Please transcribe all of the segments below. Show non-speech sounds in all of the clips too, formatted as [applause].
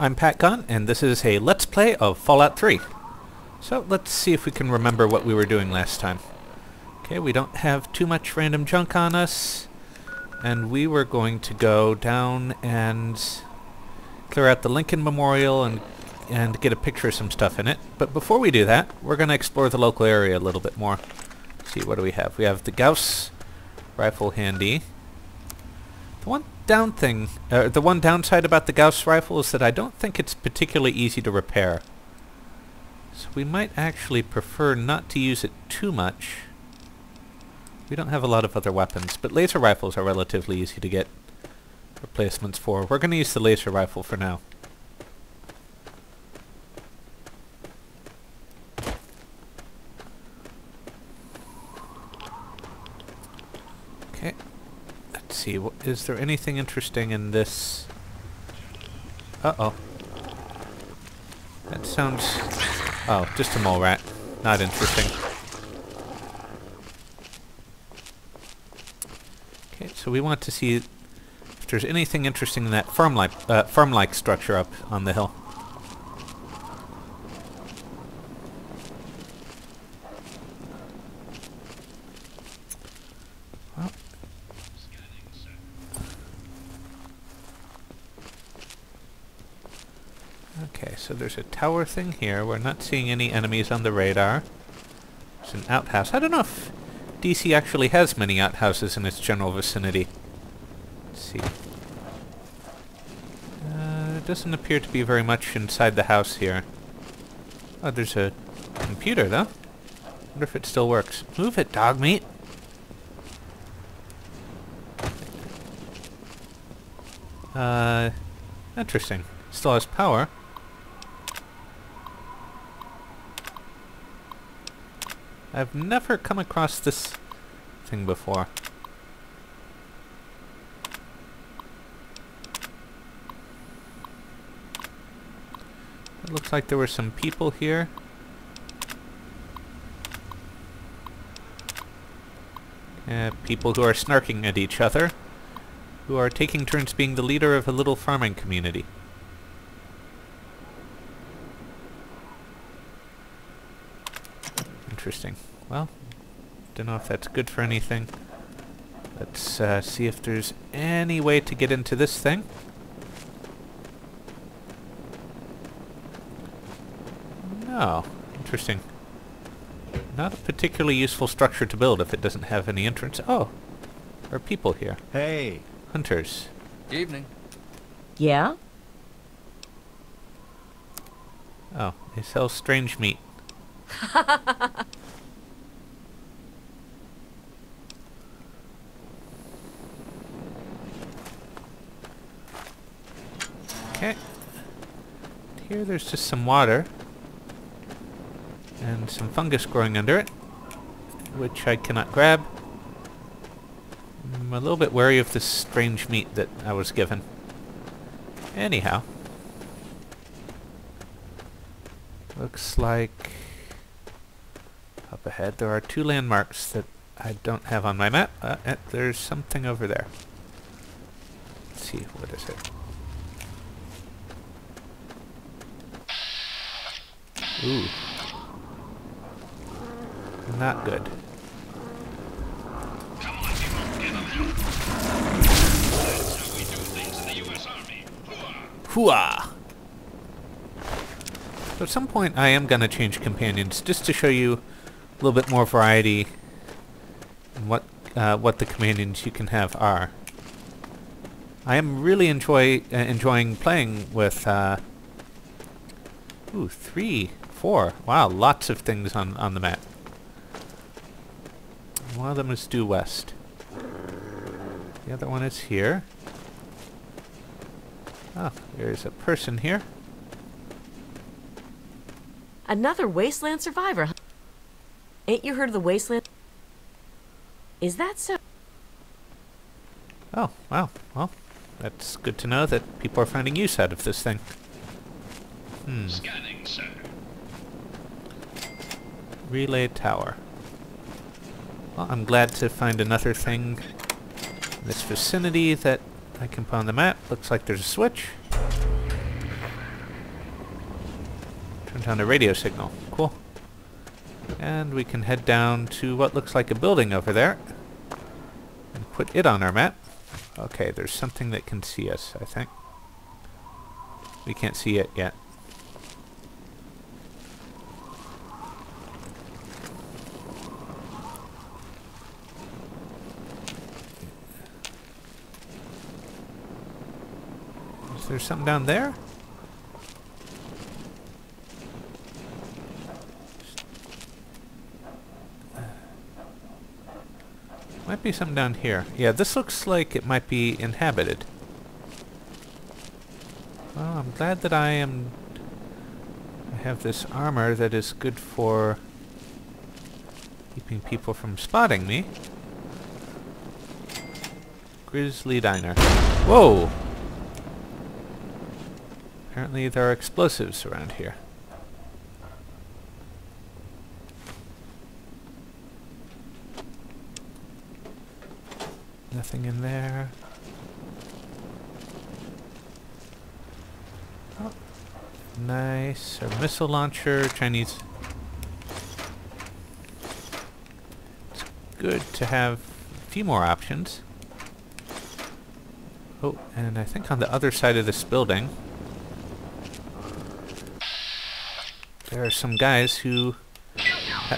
I'm Pat Gunn, and this is a Let's Play of Fallout 3. So let's see if we can remember what we were doing last time. Okay, we don't have too much random junk on us, and we were going to go down and clear out the Lincoln Memorial and and get a picture of some stuff in it. But before we do that, we're going to explore the local area a little bit more. See, what do we have? We have the Gauss rifle handy. The one down thing, uh, the one downside about the Gauss rifle is that I don't think it's particularly easy to repair. So we might actually prefer not to use it too much. We don't have a lot of other weapons, but laser rifles are relatively easy to get replacements for. We're going to use the laser rifle for now. Okay. Let's see, is there anything interesting in this? Uh-oh. That sounds... Oh, just a mole rat. Not interesting. Okay, so we want to see if there's anything interesting in that farm-like uh, farm-like structure up on the hill. Well, Okay, so there's a tower thing here. We're not seeing any enemies on the radar. It's an outhouse. I don't know if DC actually has many outhouses in its general vicinity. Let's see. Uh, it doesn't appear to be very much inside the house here. Oh, there's a computer, though. wonder if it still works. Move it, Dogmeat! Uh, interesting. Still has power. I've never come across this thing before. It looks like there were some people here. Uh, people who are snarking at each other, who are taking turns being the leader of a little farming community. Interesting. Well, don't know if that's good for anything. Let's uh, see if there's any way to get into this thing. No. Interesting. Not a particularly useful structure to build if it doesn't have any entrance. Oh, there are people here. Hey, Hunters. Evening. Yeah? Oh, they sell strange meat. [laughs] Okay. Here there's just some water. And some fungus growing under it. Which I cannot grab. I'm a little bit wary of this strange meat that I was given. Anyhow. Looks like up ahead there are two landmarks that I don't have on my map. Uh, there's something over there. Let's see, what is it? Ooh. Not good. Hooah! So at some point I am going to change companions just to show you a little bit more variety in what uh, what the companions you can have are. I am really enjoy uh, enjoying playing with uh, ooh three, four. Wow, lots of things on on the map. One of them is due west. The other one is here. Oh, there's a person here. Another wasteland survivor. huh? Ain't you heard of the wasteland? Is that so? Oh, wow. Well, that's good to know that people are finding use out of this thing. Hmm. Scanning, sir. Relay tower. Well, I'm glad to find another thing in this vicinity that I can put on the map. Looks like there's a switch. Turns on the radio signal. Cool. And we can head down to what looks like a building over there. And put it on our map. Okay, there's something that can see us, I think. We can't see it yet. There something down there? Might be something down here. Yeah, this looks like it might be inhabited. Well, I'm glad that I am... I have this armor that is good for keeping people from spotting me. Grisly Diner. Whoa! Apparently there are explosives around here. Nothing in there. Oh, nice. A missile launcher, Chinese. It's good to have a few more options. Oh, and I think on the other side of this building, there are some guys who ha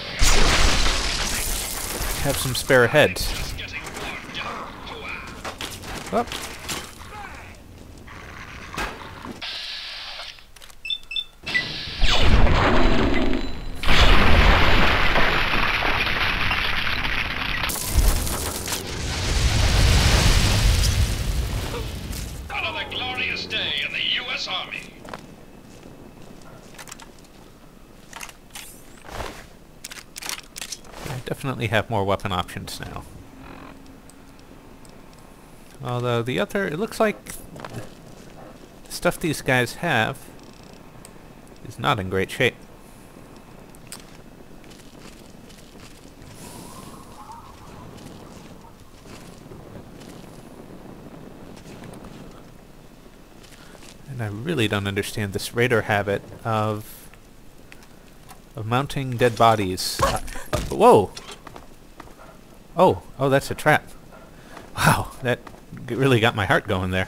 have some spare heads. Oh. Another glorious day in the U.S. Army. I definitely have more weapon options now. Although the other, it looks like the stuff these guys have is not in great shape. And I really don't understand this raider habit of of mounting dead bodies. Uh, uh, whoa! Oh, oh, that's a trap. Wow, that really got my heart going there.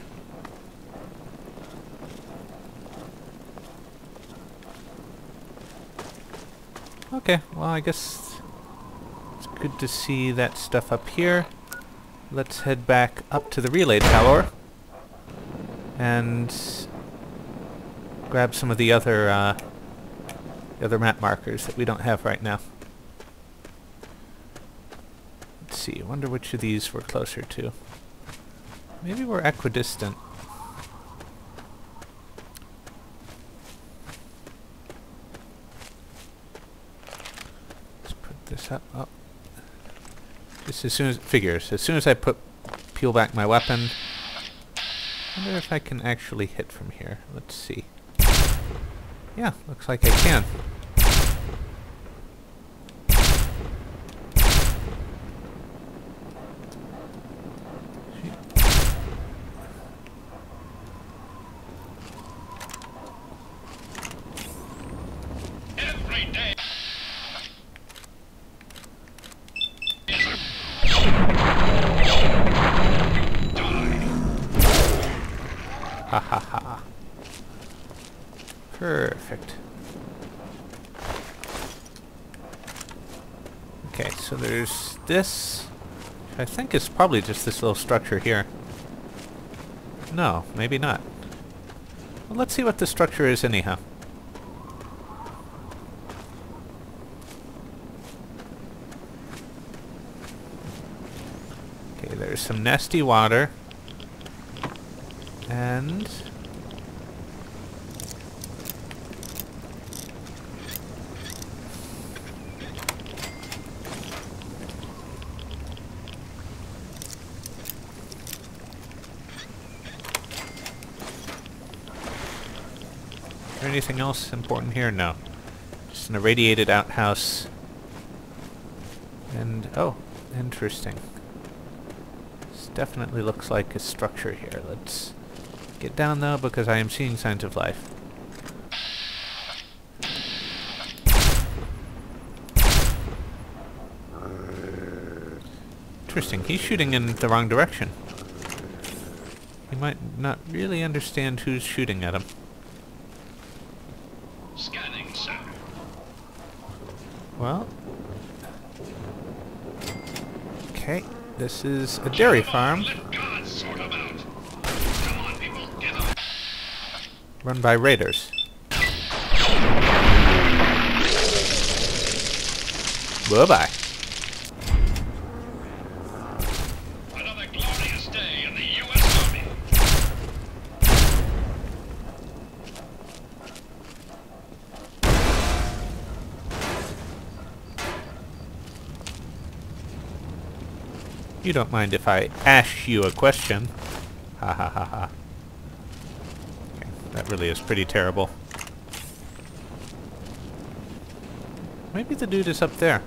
Okay, well, I guess it's good to see that stuff up here. Let's head back up to the relay tower and grab some of the other uh, the other map markers that we don't have right now. Let's see, I wonder which of these we're closer to. Maybe we're equidistant. Let's put this up. up. Just as soon as figures, as soon as I put peel back my weapon. wonder if I can actually hit from here. Let's see. Yeah, looks like I can. Every day. Die. Ha ha ha. Perfect. Okay, so there's this. I think is probably just this little structure here. No, maybe not. Well, let's see what the structure is anyhow. Okay, there's some nasty water. And... anything else important here? No. Just an irradiated outhouse. And, oh, interesting. This definitely looks like a structure here. Let's get down though because I am seeing signs of life. Interesting, he's shooting in the wrong direction. He might not really understand who's shooting at him. Scanning, sir. Well. Okay. This is a dairy farm Let God sort 'em out. Come on, people, get up. run by raiders. Bye-bye. Another glorious day in the U.S. Army. You don't mind if I ask you a question. Ha ha ha ha. Okay, that really is pretty terrible. Maybe the dude is up there.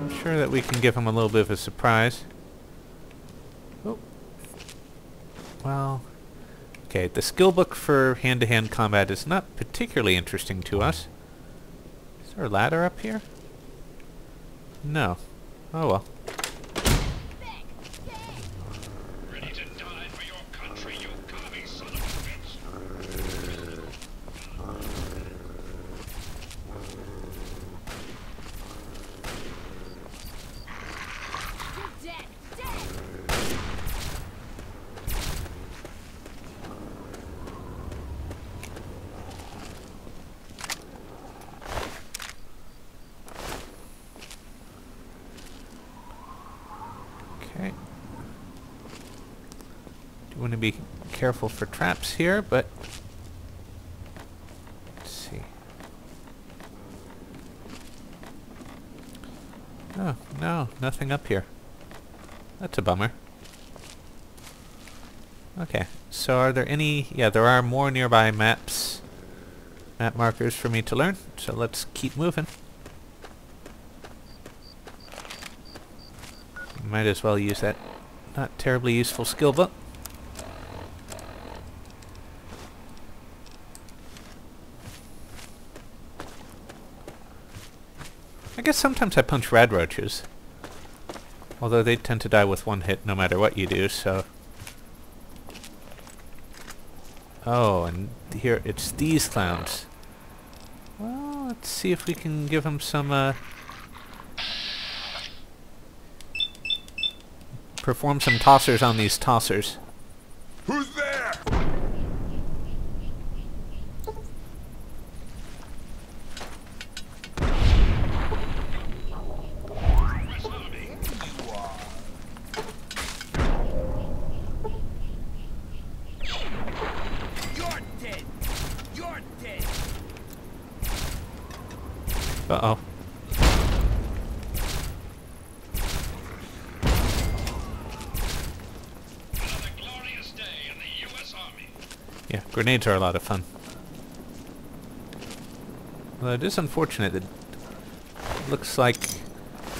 I'm sure that we can give him a little bit of a surprise. Oh. Well... Okay, the skill book for hand-to-hand combat is not particularly interesting to us. Is there a ladder up here? No. Oh well. Ready to die for your country, you commie son of a bitch. Dead! Dead! Okay. Do want to be careful for traps here, but let's see. Oh, no, nothing up here. That's a bummer. Okay, so are there any... Yeah, there are more nearby maps, map markers for me to learn, so let's keep moving. Might as well use that not terribly useful skill book. Guess sometimes I punch radroaches. Although they tend to die with one hit no matter what you do, so... Oh, and here it's these clowns. Well, let's see if we can give them some, uh... Perform some tossers on these tossers. Who's there? U.S. Army. You're dead. You're dead. Uh-oh. Another glorious day in the U.S. Army. Are a lot of fun. Well, it is unfortunate that it looks like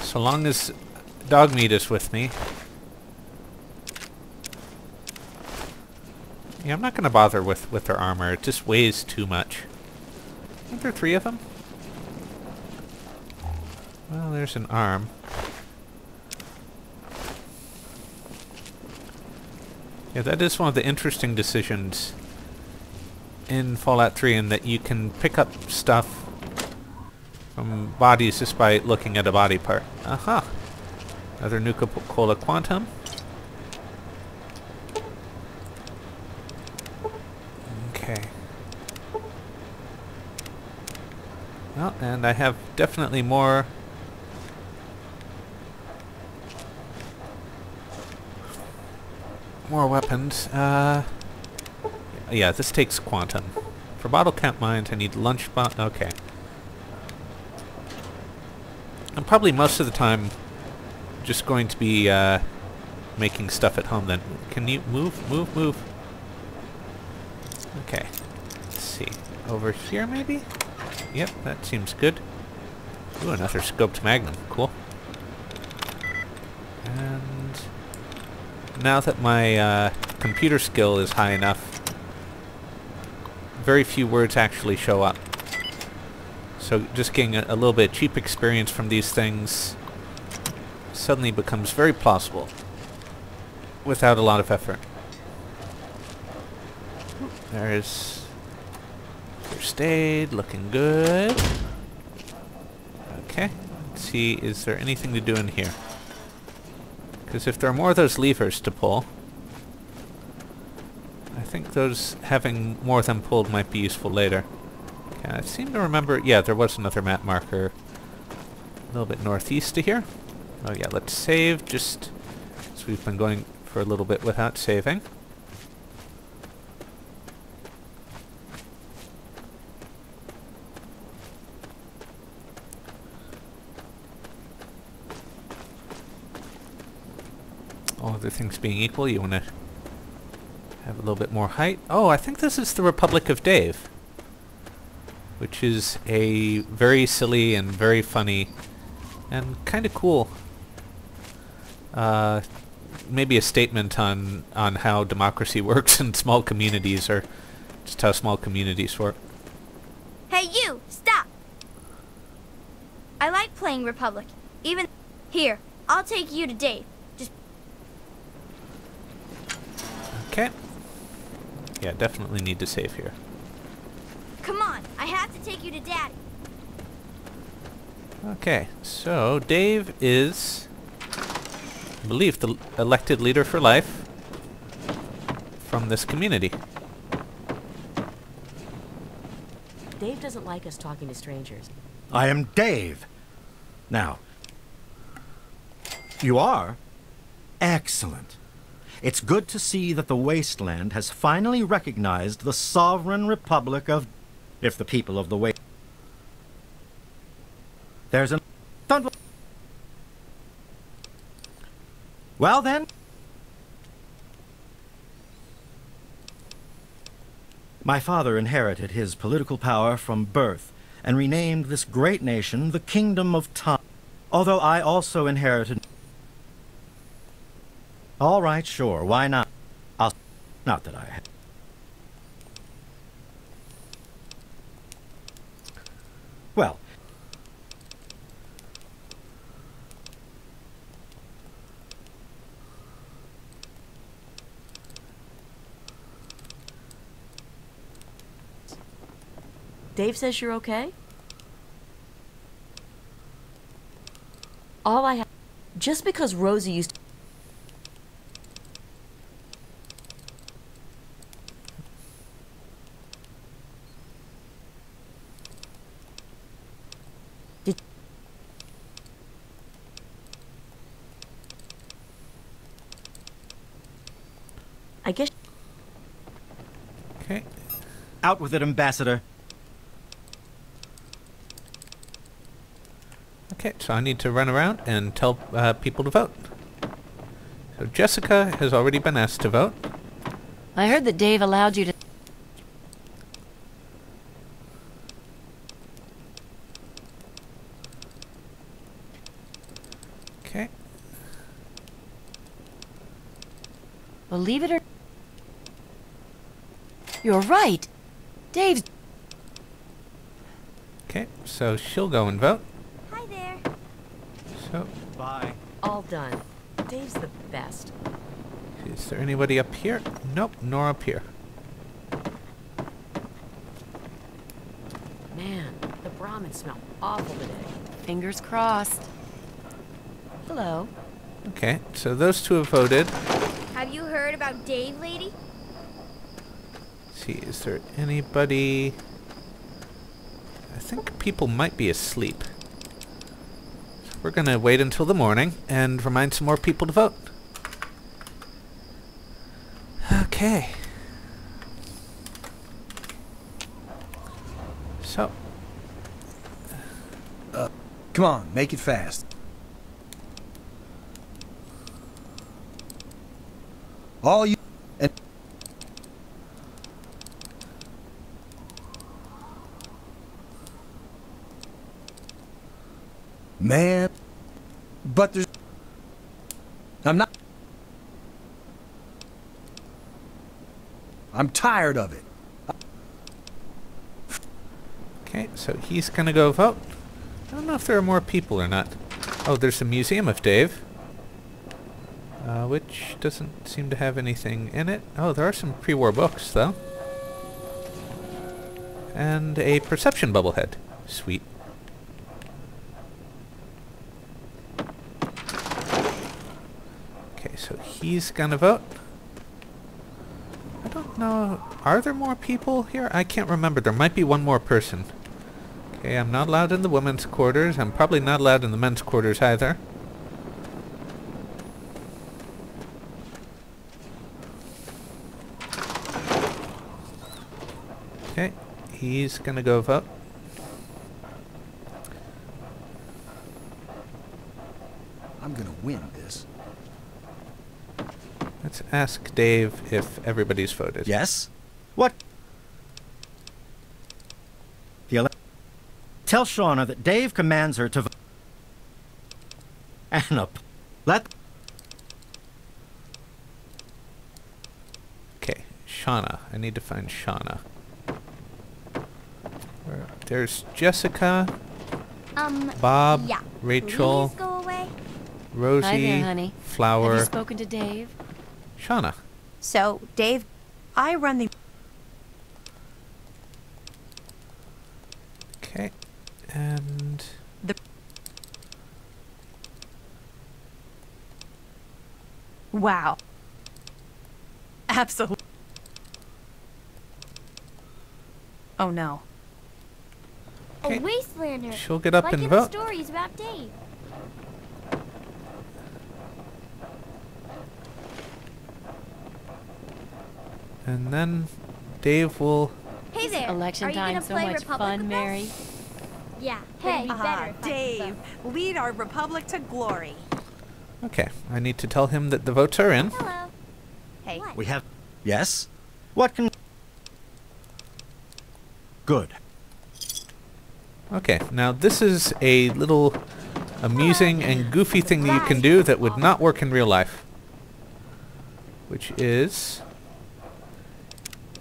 so long as Dogmeat is with me... Yeah, I'm not going to bother with, with their armor. It just weighs too much. Aren't there three of them? Well, there's an arm. Yeah, that is one of the interesting decisions in Fallout 3 in that you can pick up stuff from bodies just by looking at a body part. Aha! Another Nuka-Cola Quantum. Okay. Well, and I have definitely more more weapons. Uh, yeah, this takes quantum. For bottle cap mines, I need lunchbox. Okay. I'm probably most of the time just going to be uh, making stuff at home. Then can you move, move, move? Okay. Let's see. Over here, maybe. Yep, that seems good. Ooh, another scoped magnum. Cool. And now that my uh, computer skill is high enough, very few words actually show up. So just getting a, a little bit cheap experience from these things suddenly becomes very plausible without a lot of effort. There's first aid, looking good. Okay, let's see, is there anything to do in here? Because if there are more of those levers to pull, think those having more of them pulled might be useful later. Okay, I seem to remember, yeah, there was another map marker a little bit northeast of here. Oh yeah, let's save just as we've been going for a little bit without saving. All other things being equal, you want to have a little bit more height. Oh, I think this is the Republic of Dave, which is a very silly and very funny and kind of cool. Uh, maybe a statement on on how democracy [laughs] works in small communities, or just how small communities work. Hey, you! Stop! I like playing Republic. Even. Here, I'll take you to Dave. Yeah, definitely need to save here. Come on, I have to take you to Daddy. Okay, so Dave is, I believe, the elected leader for life from this community. Dave doesn't like us talking to strangers. I am Dave. Now, you are? Excellent. It's good to see that the Wasteland has finally recognized the sovereign republic of. If the people of the Waste. There's an. Well then. My father inherited his political power from birth and renamed this great nation the Kingdom of Time. Although I also inherited. All right, sure, why not? I'll. Not that I. ha- Well. Dave says you're okay? All I have. Just because Rosie used Did I guess Okay, Out with it, Ambassador. okay, so I need to run around and tell uh, people to vote. So Jessica has already been asked to vote. I heard that Dave allowed you to. Okay, Believe it or. You're right. Dave's. okay, so she'll go and vote. Hi there. So, Bye. all done. Dave's the best. is there anybody up here? Nope, nor up here. Man, the Brahmin smell awful today. Fingers crossed. Hello. Okay, so those two have voted. Have you heard about Dave, lady? See, is there anybody? I think people might be asleep. So we're gonna wait until the morning and remind some more people to vote. Okay. So, uh, Come on, make it fast. All you and Man, but there's I'm not I'm tired of it. okay, so he's gonna go vote. I don't know if there are more people or not. Oh, there's a museum of Dave. Uh, which doesn't seem to have anything in it. Oh, there are some pre-war books, though. And a perception bubblehead. Sweet. Okay, so he's gonna vote. Know. Are there more people here? I can't remember. There might be one more person. Okay, I'm not allowed in the women's quarters. I'm probably not allowed in the men's quarters either. Okay, he's gonna go vote. I'm gonna win this. Let's ask Dave if everybody's voted. Yes? What? The ele- Tell Shauna that Dave commands her to vote. Anna, p- let. Okay, Shauna. I need to find Shauna. Where- There's Jessica, Um, Bob, yeah. Rachel, Please go away. Rosie, Hi there, honey. Have you spoken to Dave? Shauna. So, Dave, I run the. Okay, and The. Wow. Absolutely. Oh no. Okay. A wastelander. she'll get up like and in vote. the stories about Dave. And then Dave will. Hey there. Election Are you time gonna so play much Republic fun, Mary. Yeah. Hey, be Ah, better if I could Dave, lead our republic to glory. Okay, I need to tell him that the votes are in. Hello. Hey, What? We have. Yes? What can. Good. Okay, now this is a little amusing and goofy thing that you can do that would not work in real life. Which is...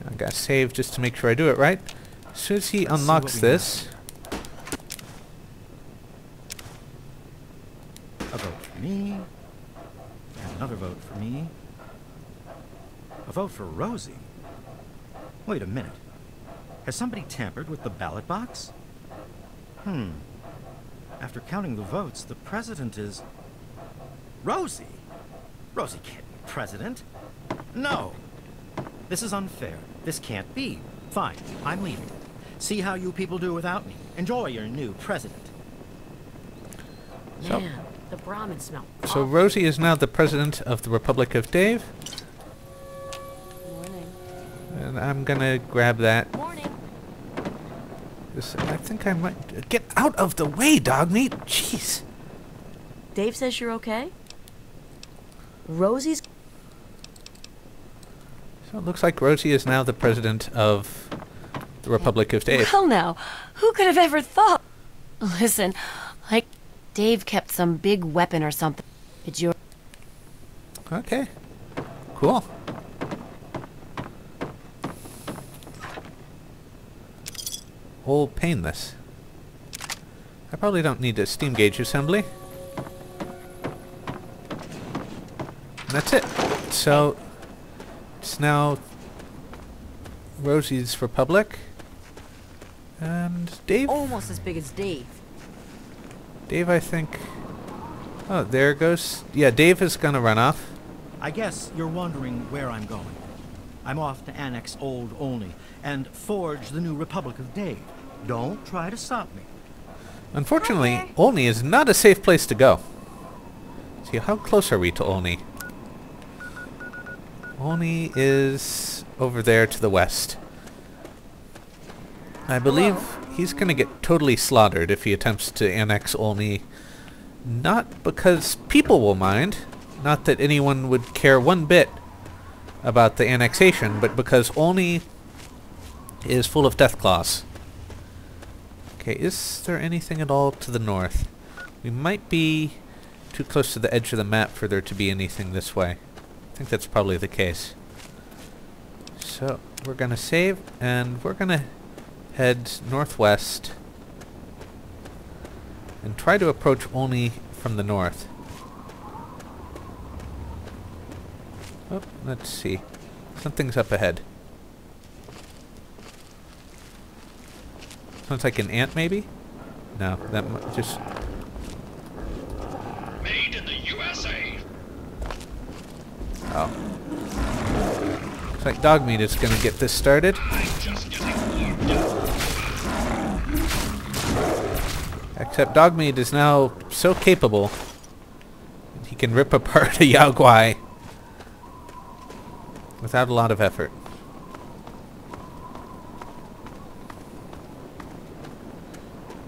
I gotta save just to make sure I do it right. As soon as he Let's unlocks this... A vote for me. And another vote for me. A vote for Rosie. Wait a minute. Has somebody tampered with the ballot box? Hmm. After counting the votes, the president is. Rosie! Rosie can't be president. No! This is unfair. This can't be. Fine, I'm leaving. See how you people do without me. Enjoy your new president. So- Man, the Brahmin smell. So Rosie is now the president of the Republic of Dave. Morning. And I'm gonna grab that. Morning. I think I might... Get out of the way, Dogmeat! Jeez! Dave says you're okay? Rosie's So it looks like Rosie is now the president of the Republic of Dave. Well, now, who could have ever thought? Listen, like Dave kept some big weapon or something. It's your. Okay. Cool. All painless. I probably don't need a steam gauge assembly. And that's it. So, it's now Rosie's Republic. And Dave? almost as big as Dave. Dave, I think... Oh, there goes... Yeah, Dave is gonna run off. I guess you're wondering where I'm going. I'm off to annex Old Olney and forge the new Republic of Dave. Don't try to stop me. Unfortunately, Hi there. Olney is not a safe place to go. See, how close are we to Olney? Olney is over there to the west. I believe he's going to get totally slaughtered if he attempts to annex Olney. Not because people will mind, not that anyone would care one bit about the annexation, but because Olney is full of Deathclaws. Okay, is there anything at all to the north? We might be too close to the edge of the map for there to be anything this way. I think that's probably the case. So, we're gonna save, and we're gonna head northwest and try to approach Olney from the north. Oh, let's see. Something's up ahead. Sounds like an ant, maybe? No, that just... Made in the USA. Oh. Looks like Dogmeat is gonna get this started. Except Dogmeat is now so capable, he can rip apart [laughs] a Yao Guai without a lot of effort.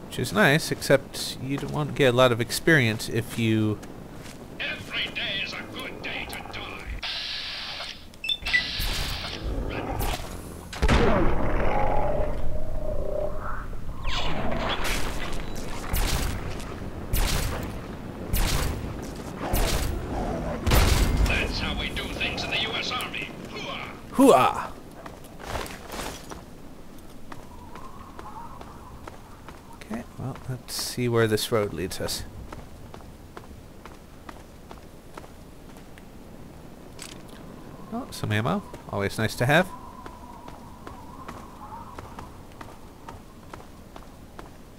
Which is nice, except you don't won't get a lot of experience if you... Every day is a good day to die. That's how we do things in the U.S. Army. Hooah! Hooah! Okay, well, let's see where this road leads us. Oh, some ammo. Always nice to have.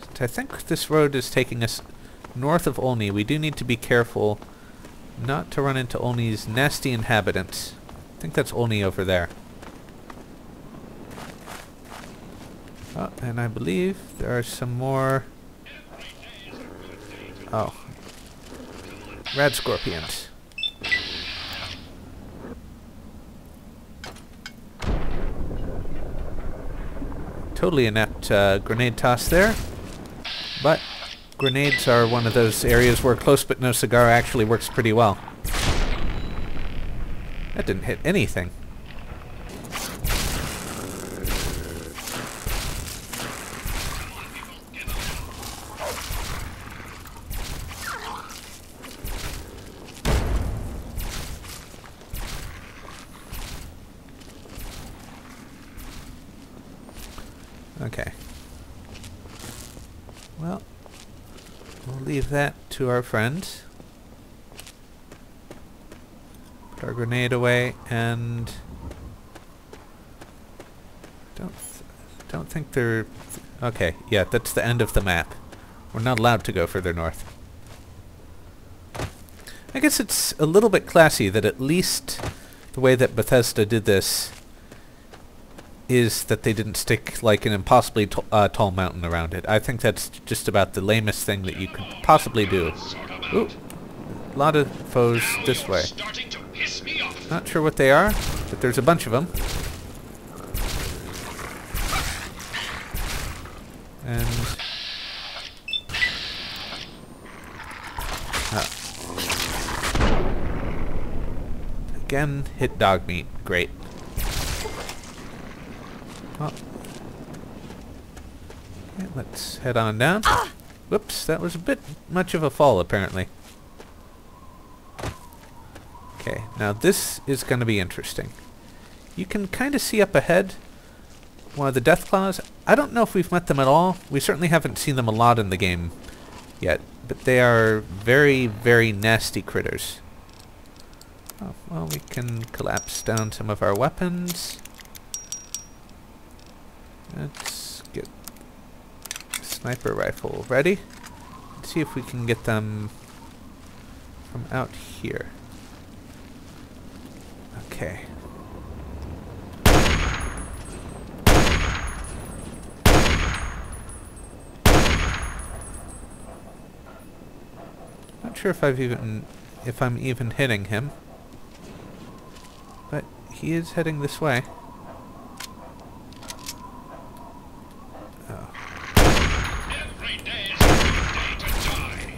Since I think this road is taking us north of Olney, we do need to be careful not to run into Olney's nasty inhabitants. I think that's Olney over there. Oh, and I believe there are some more... Oh. Red scorpions. Totally inept uh, grenade toss there. But grenades are one of those areas where close but no cigar actually works pretty well. That didn't hit anything. Okay. Well, we'll leave that to our friends. Put our grenade away and don't th don't think they're okay. Yeah, that's the end of the map. We're not allowed to go further north. I guess it's a little bit classy that at least the way that Bethesda did this is that they didn't stick like an impossibly uh, tall mountain around it. I think that's just about the lamest thing that you could possibly do. Ooh, a lot of foes this way. Not sure what they are, but there's a bunch of them. And Ah. again, hit Dogmeat. Great. Well, okay, let's head on down. Whoops, that was a bit much of a fall, apparently. Okay, now this is going to be interesting. You can kind of see up ahead one of the Deathclaws. I don't know if we've met them at all. We certainly haven't seen them a lot in the game yet, but they are very, very nasty critters. Oh, well, we can collapse down some of our weapons. Let's sniper rifle ready. Let's see if we can get them from out here. Okay. Not sure if I've even if I'm even hitting him. But he is heading this way. Oh. Every day is a good day to die.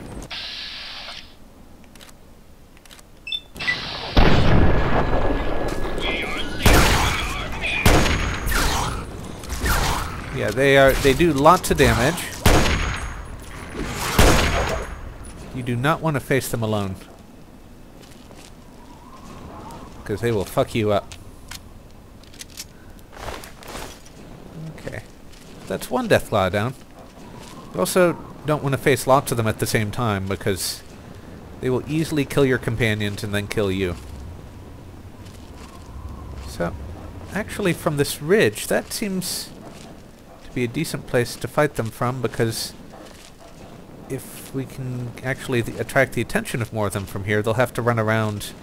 We are leading the army. Yeah, they are they do lots of damage. You do not want to face them alone. Because they will fuck you up. Okay. That's one Deathclaw down. You also don't want to face lots of them at the same time because they will easily kill your companions and then kill you. So, actually from this ridge, that seems be a decent place to fight them from because if we can actually th- attract the attention of more of them from here, they'll have to run around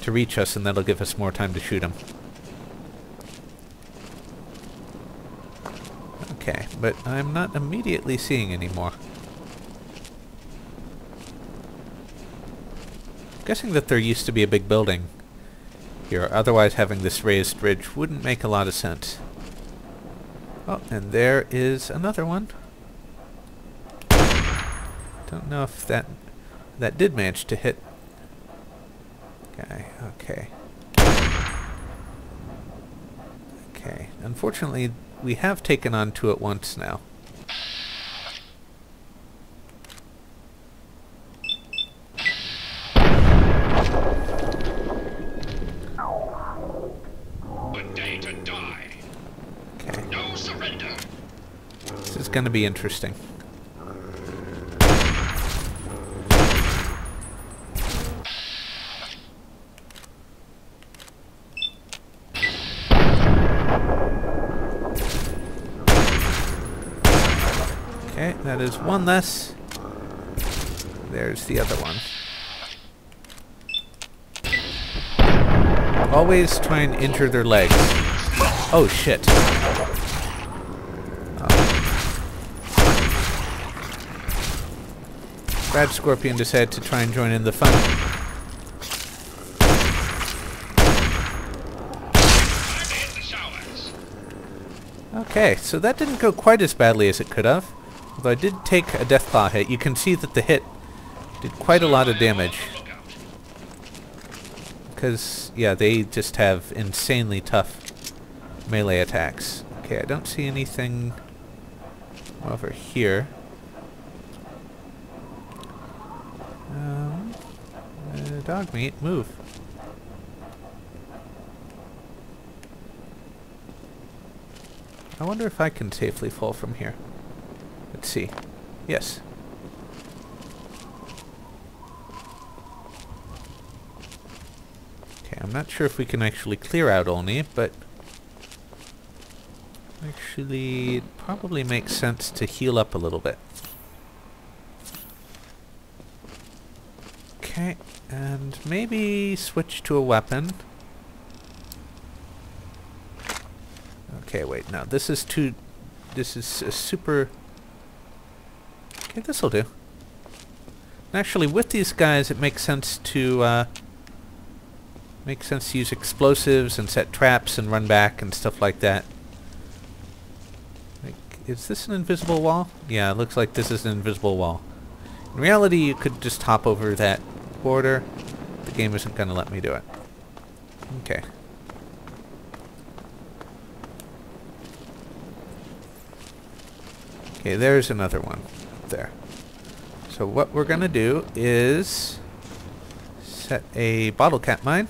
to reach us and that'll give us more time to shoot them. Okay, but I'm not immediately seeing any more. Guessing that there used to be a big building here, otherwise having this raised ridge wouldn't make a lot of sense. Oh, and there is another one. Don't know if that that did manage to hit. Guy, okay. Okay. Unfortunately, we have taken on two at once now. A day to die. Okay. No surrender. This is going to be interesting. Okay, that is one less. There's the other one. Always try and injure their legs. Oh shit. Radscorpion decided to try and join in the fun. Okay, so that didn't go quite as badly as it could have. Although I did take a Deathclaw hit. You can see that the hit did quite a lot of damage. Because, yeah, they just have insanely tough melee attacks. Okay, I don't see anything over here. Um, uh, Dogmeat, move. I wonder if I can safely fall from here. Let's see. Yes. Okay, I'm not sure if we can actually clear out Olney, but actually it probably makes sense to heal up a little bit. Okay, and maybe switch to a weapon. Okay, wait, no, this is too... This is a super... Okay, this'll do. Actually, with these guys, it makes sense to, uh... Makes sense to use explosives and set traps and run back and stuff like that. Like, is this an invisible wall? Yeah, it looks like this is an invisible wall. In reality, you could just hop over that border. The game isn't going to let me do it. Okay. Okay, there's another one up there. So what we're going to do is set a bottle cap mine.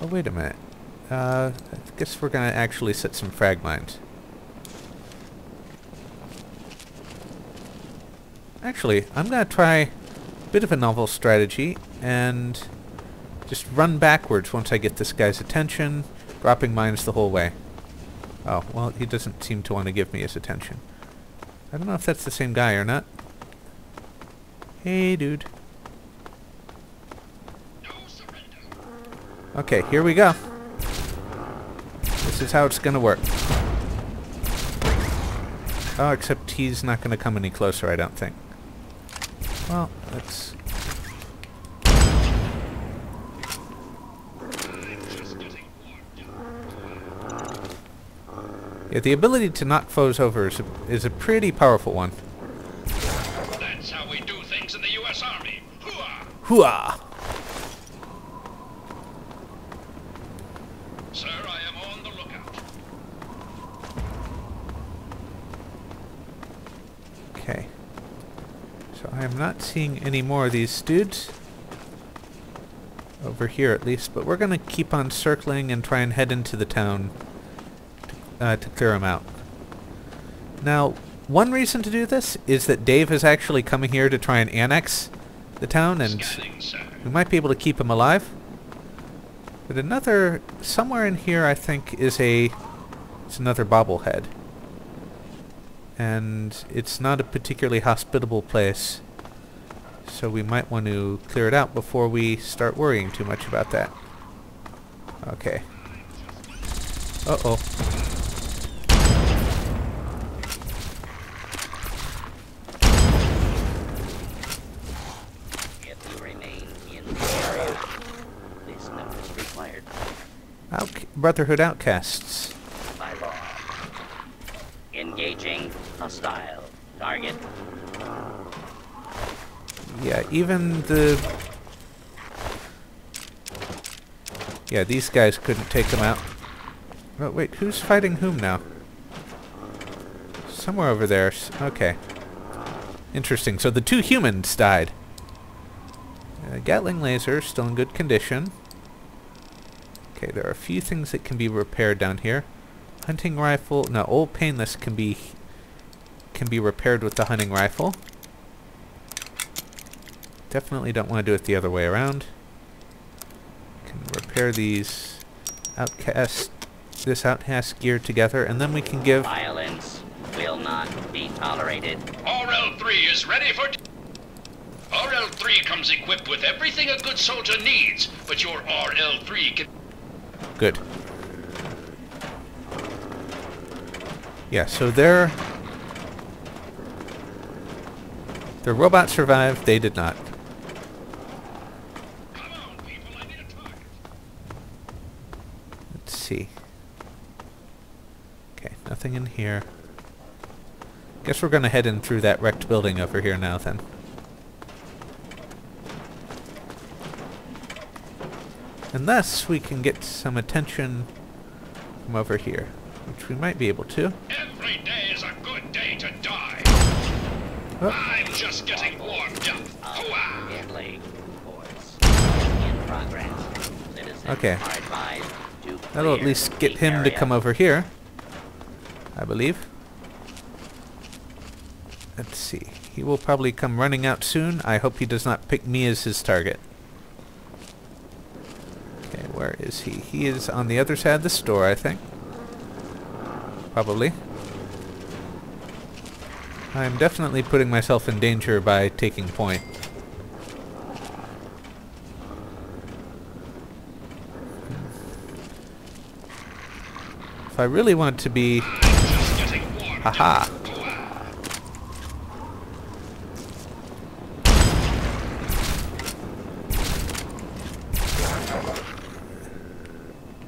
Oh, wait a minute. Uh, I guess we're going to actually set some frag mines. Actually, I'm going to try a bit of a novel strategy and just run backwards once I get this guy's attention, dropping mines the whole way. Oh, well, he doesn't seem to want to give me his attention. I don't know if that's the same guy or not. Hey, dude. Okay, here we go. This is how it's gonna work. Oh, except he's not gonna come any closer, I don't think. Well, that's... Just getting warmed up. Yeah, the ability to knock foes over is a, is a pretty powerful one. That's how we do things in the U.S. Army. Hooah! Hooah! Sir, I am on the lookout. Okay. So I am not seeing any more of these dudes. Over here at least, but we're gonna keep on circling and try and head into the town to, uh, to clear them out. Now, one reason to do this is that Dave is actually coming here to try and annex the town, and. We might be able to keep him alive. But another... Somewhere in here, I think, is a... It's another bobblehead. And it's not a particularly hospitable place. So we might want to clear it out before we start worrying too much about that. Okay. Uh-oh. If you remain in the area, this note is required Outc Brotherhood Outcasts. by law. Engaging hostile target. Yeah, even the... Yeah, these guys couldn't take them out. Oh, wait, who's fighting whom now? Somewhere over there. Okay. Interesting. So the two humans died. Uh, Gatling laser, still in good condition. Okay, there are a few things that can be repaired down here. Hunting rifle. No, old painless can be can be repaired with the hunting rifle. Definitely don't want to do it the other way around. Can repair these outcast this outcast gear together, and then we can give Violence will not be tolerated. RL3 is ready for... RL3 comes equipped with everything a good soldier needs, but your RL3 can... good. Yeah, so their their robot survived. They did not. Come on, people, I need a target. Let's see. Okay, nothing in here. Guess we're gonna head in through that wrecked building over here now then. Unless we can get some attention from over here, which we might be able to. Every day is a good day to die. Oh, I'm just getting warmed up. Hooah! In progress. Citizens Okay. are advised to that'll at least get him to come over here. I believe. Let's see. He will probably come running out soon. I hope he does not pick me as his target. Okay, where is he? He is on the other side of the store, I think. Probably. I'm definitely putting myself in danger by taking point. If I really want to be... Just getting warmed up. Haha.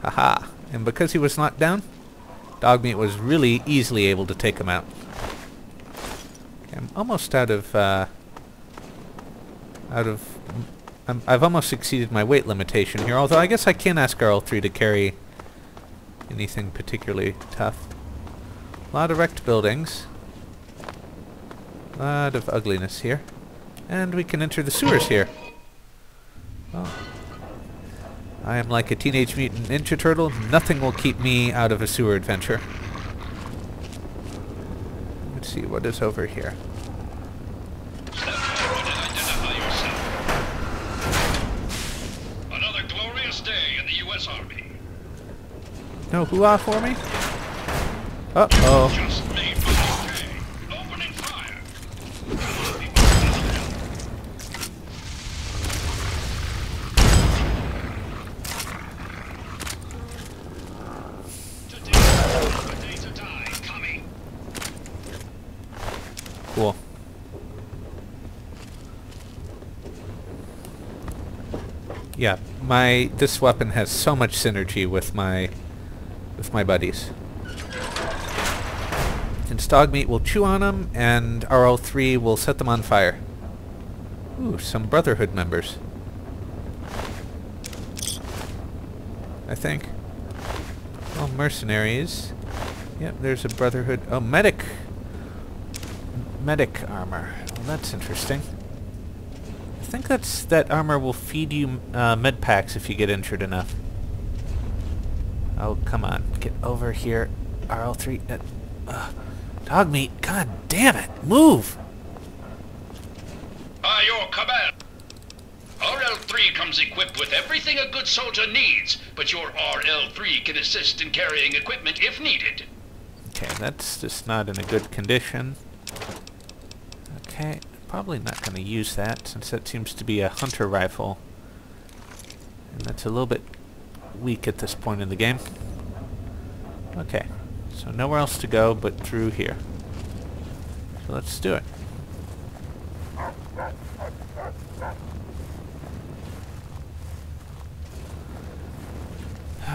Haha. And because he was knocked down, Dogmeat was really easily able to take him out. Okay, I'm almost out of, uh, out of, I'm, I've almost exceeded my weight limitation here, although I guess I can ask RL3 to carry anything particularly tough. A lot of wrecked buildings. A lot of ugliness here. And we can enter the sewers here. Oh. I am like a teenage mutant ninja turtle. Nothing will keep me out of a sewer adventure. Let's see what is over here. Step forward and. Another glorious day in the U.S. Army. No hoo-ah for me? Uh-oh. Cool. Yeah, my this weapon has so much synergy with my with my buddies. Since meat will chew on them, and RL3 will set them on fire. Ooh, some Brotherhood members. I think. Oh, mercenaries. Yep, there's a Brotherhood. Oh, medic. Medic armor. Well, that's interesting. I think that's that armor will feed you uh, med packs if you get injured enough. Oh, come on. Get over here. RL3. Uh, uh, Dogmeat. God damn it. Move! By your command. RL3 comes equipped with everything a good soldier needs, but your RL3 can assist in carrying equipment if needed. Okay, that's just not in a good condition. Okay, probably not going to use that since that seems to be a hunter rifle. And that's a little bit weak at this point in the game. Okay, so nowhere else to go but through here. So let's do it.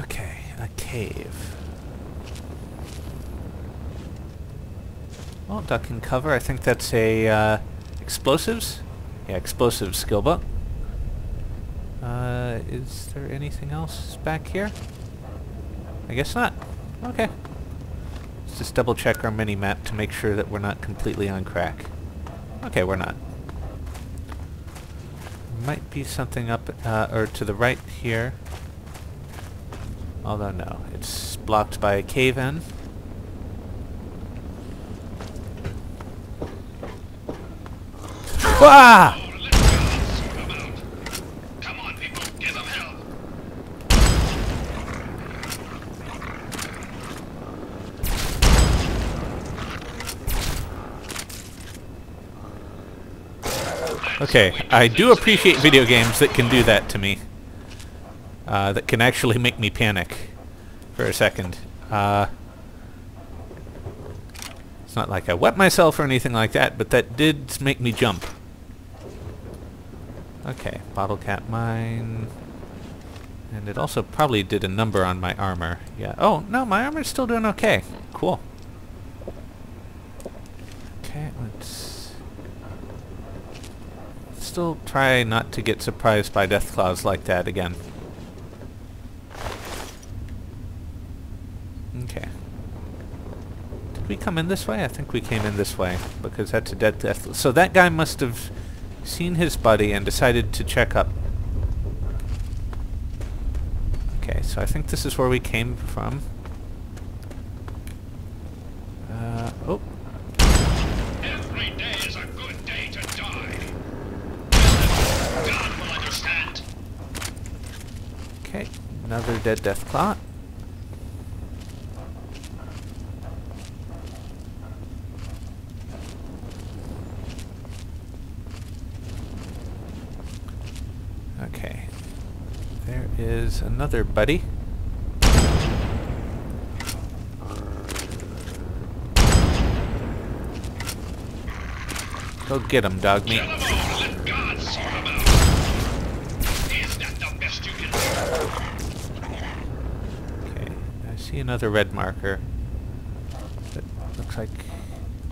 Okay, a cave. Well, duck and cover. I think that's a uh, explosives. Yeah, explosives skill book. Uh, is there anything else back here? I guess not. Okay. Just double check our mini map to make sure that we're not completely on crack. Okay, we're not. Might be something up uh, or to the right here. Although no, it's blocked by a cave-in. Ah! Come on, people, give them help. Okay, I do appreciate video games that can do that to me. Uh, that can actually make me panic for a second. Uh, it's not like I wet myself or anything like that, but that did make me jump. Okay, bottle cap mine. And it also probably did a number on my armor. Yeah. Oh, no, my armor's still doing okay. Cool. Okay, let's... Still try not to get surprised by Deathclaws like that again. Okay. Did we come in this way? I think we came in this way, because that's a dead death... So that guy must have seen his buddy and decided to check up. Okay, so I think this is where we came from. Uh, oh. Every day is a good day to die. God will understand. Okay, another dead Deathclaw. Okay. There is another buddy. Go get him, Dogmeat. See another red marker. But looks like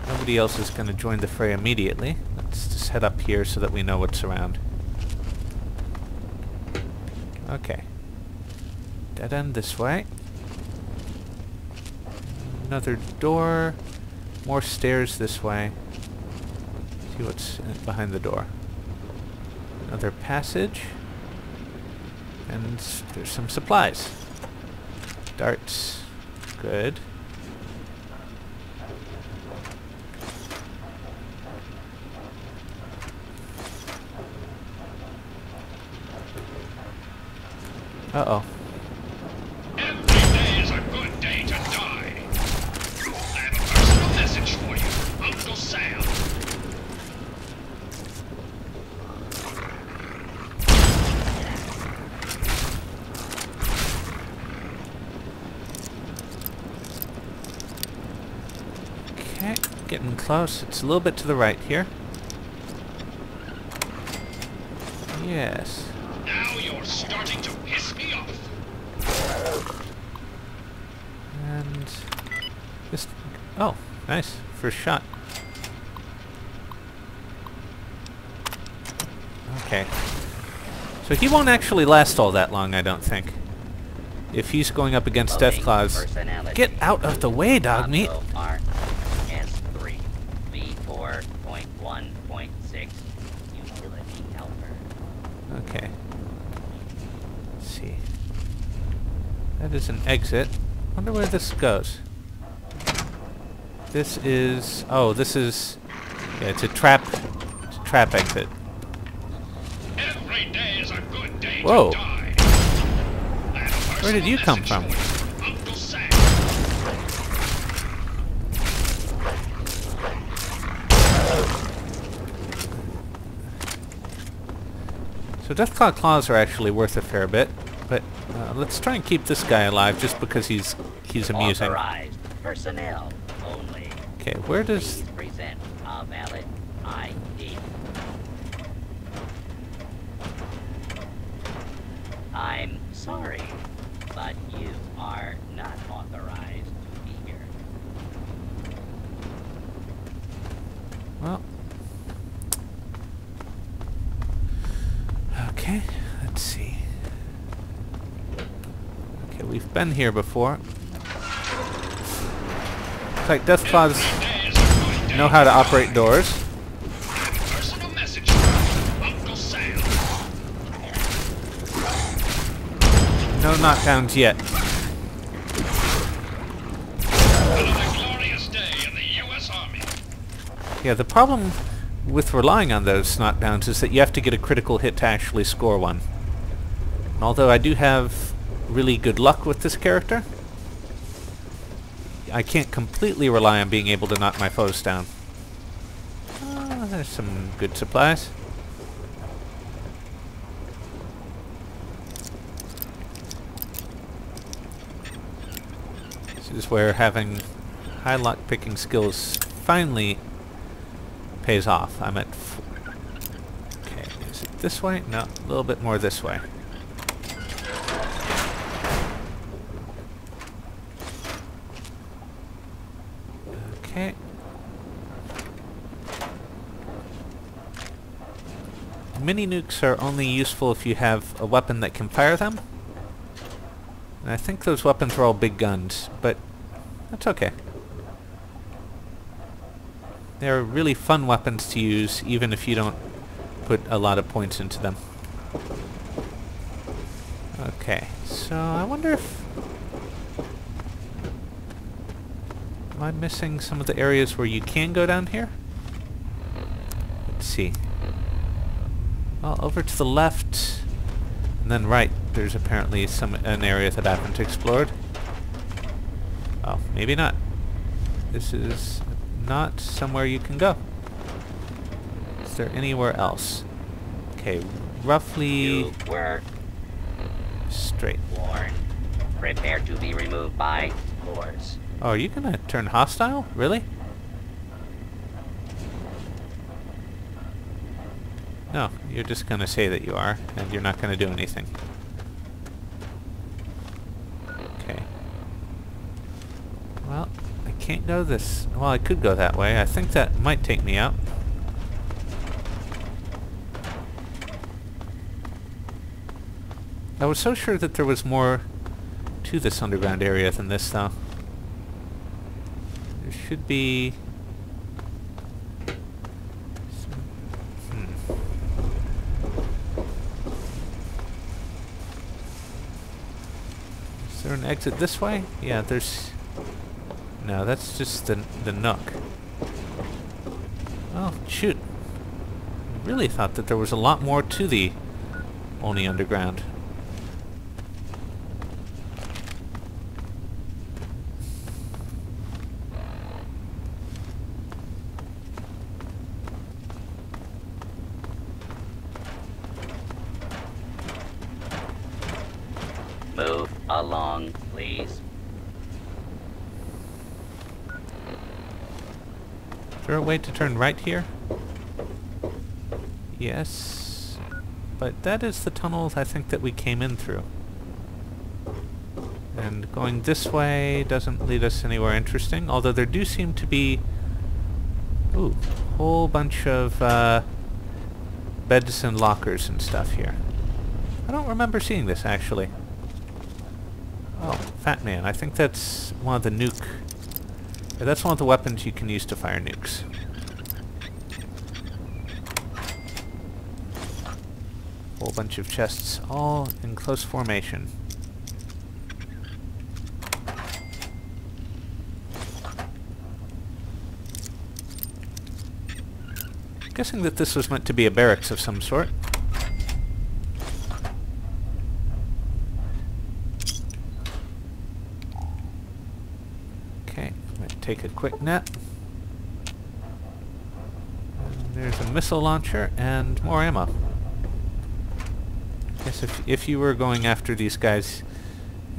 nobody else is going to join the fray immediately. Let's just head up here so that we know what's around. Okay. Dead end this way. Another door. More stairs this way. See what's behind the door. Another passage. And there's some supplies. Darts. Good. Uh-oh. Close. It's a little bit to the right here. Yes. Now you're starting to piss me off. And just oh, nice. First shot. Okay. So he won't actually last all that long, I don't think. If he's going up against Death Loading Claws. Get out of the way, Dogmeat. That is an exit. Wonder where this goes. This is oh, this is yeah, it's a trap it's a trap exit. Every day is a good day Whoa. die. Where did you come from? So Deathclaw claws are actually worth a fair bit, let's try and keep this guy alive just because he's he's amusing. Authorized personnel only. Okay, where does Please present a valid ID. I'm sorry, but you are not authorized to be here. well? Okay, let's see. Okay, we've been here before. Looks like Deathclaws Days are going down. know how to operate doors. Personal message from Uncle Sam. No knockdowns yet. Another glorious day in the U.S. Army. Yeah, the problem with relying on those knockdowns is that you have to get a critical hit to actually score one. And although I do have really good luck with this character, I can't completely rely on being able to knock my foes down. Uh, there's some good supplies. This is where having high lock picking skills finally pays off. I'm at. Okay, is it this way? No, a little bit more this way. Okay. Mini nukes are only useful if you have a weapon that can fire them. And I think those weapons are all big guns, but that's okay. They're really fun weapons to use, even if you don't put a lot of points into them. Okay, so I wonder if... Am I missing some of the areas where you can go down here? Let's see. Well, over to the left, and then right, there's apparently some an area that I haven't explored. Oh, maybe not. This is not somewhere you can go. Is there anywhere else? Okay, roughly You were straight. warned. Prepare to be removed by force. Oh, are you gonna turn hostile? Really? No, you're just gonna say that you are, and you're not gonna do anything. Okay. Well, I can't go this... Well, I could go that way. I think that might take me out. I was so sure that there was more to this underground area than this, though. There should be... exit this way? Yeah, there's... No, that's just the, the nook. Oh, shoot. I really thought that there was a lot more to the Olney Underground. Move along, please. To turn right here? Yes. But that is the tunnels I think that we came in through. And going this way doesn't lead us anywhere interesting, although there do seem to be... Ooh, whole bunch of uh, beds and lockers and stuff here. I don't remember seeing this, actually. Oh, Fat Man. I think that's one of the nuke... that's one of the weapons you can use to fire nukes. whole bunch of chests, all in close formation. Guessing that this was meant to be a barracks of some sort. Okay, I'm take a quick nap. There's a missile launcher and more ammo. If if you were going after these guys,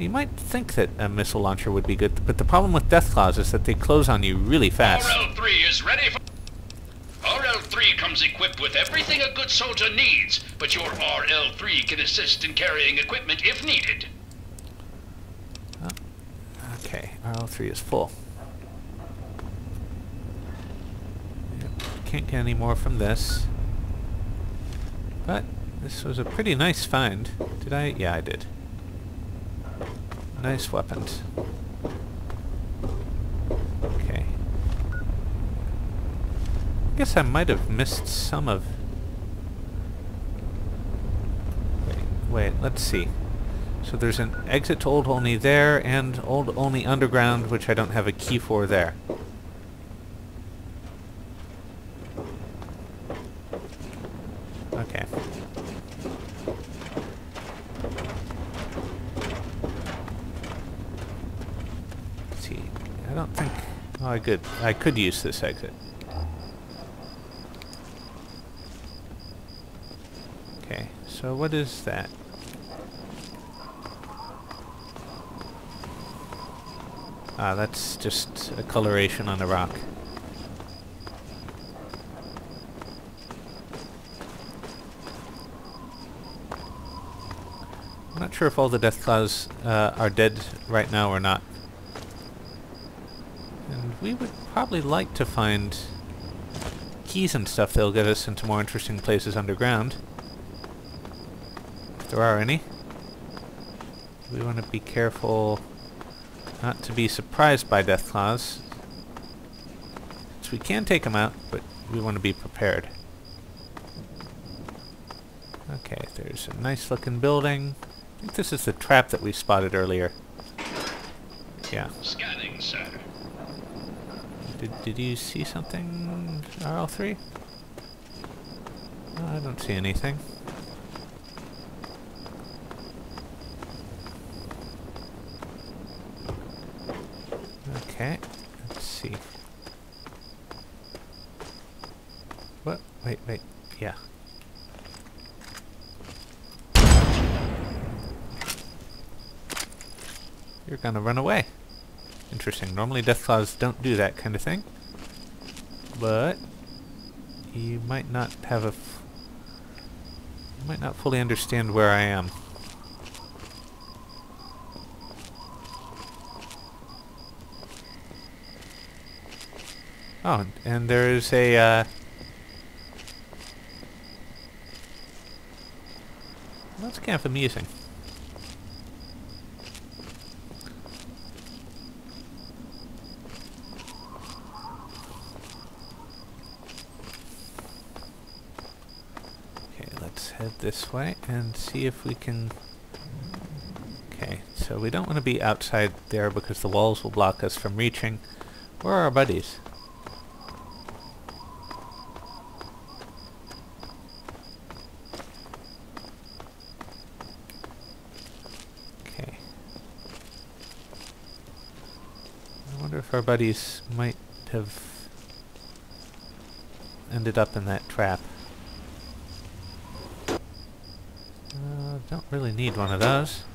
you might think that a missile launcher would be good, but the problem with Deathclaws is that they close on you really fast. RL3 is ready for... RL3 comes equipped with everything a good soldier needs, but your RL3 can assist in carrying equipment if needed. Oh, okay, RL3 is full. Yep, Can't get any more from this. But this was a pretty nice find. Did I? Yeah, I did. Nice weapons. Okay. I guess I might have missed some of... Wait, wait, let's see. So there's an exit to Old Olney there, and Old Olney Underground, which I don't have a key for there. Okay. Let's see, I don't think... I could, I could use this exit. Okay, so what is that? Ah, that's just a coloration on the rock. I'm not sure if all the Deathclaws uh, are dead right now or not. And we would probably like to find keys and stuff that'll get us into more interesting places underground. If there are any. We want to be careful not to be surprised by Deathclaws. So we can take them out, but we want to be prepared. Okay, there's a nice looking building. I think this is the trap that we spotted earlier. Yeah. Sir. Did, did you see something, RL3? No, I don't see anything. Okay, let's see. What? Wait, wait. Yeah. You're gonna run away. Interesting. Normally Deathclaws don't do that kind of thing. But you might not have a might not fully understand where I am. Oh, and there's a uh, that's kind of amusing. Okay, let's head this way and see if we can... Okay, so we don't want to be outside there because the walls will block us from reaching. Where are our buddies? Okay. I wonder if our buddies might have ended up in that trap. Uh, don't really need one of those.